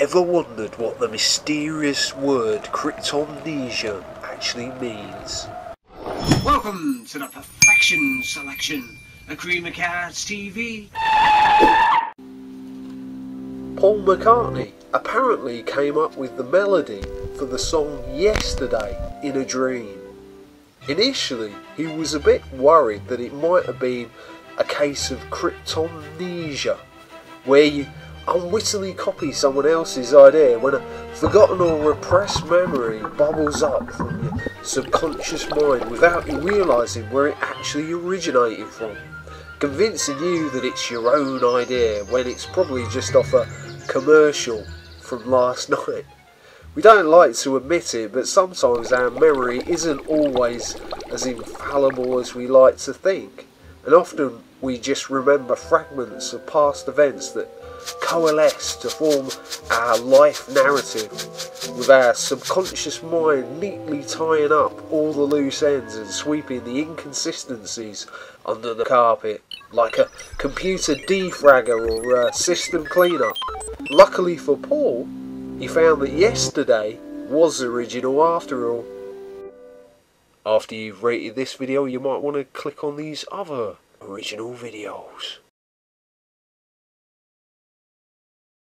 Ever wondered what the mysterious word cryptomnesia actually means? Welcome to the Perfection Selection, a Cream of Cards TV. Paul McCartney apparently came up with the melody for the song Yesterday in a Dream. Initially, he was a bit worried that it might have been a case of cryptomnesia, where you unwittingly copy someone else's idea when a forgotten or repressed memory bubbles up from your subconscious mind without you realising where it actually originated from, convincing you that it's your own idea when it's probably just off a commercial from last night. We don't like to admit it, but sometimes our memory isn't always as infallible as we like to think, and often we just remember fragments of past events that coalesce to form our life narrative, with our subconscious mind neatly tying up all the loose ends and sweeping the inconsistencies under the carpet, like a computer defragger or a system cleanup. Luckily for Paul, he found that yesterday was original after all. After you've rated this video, you might want to click on these other original videos.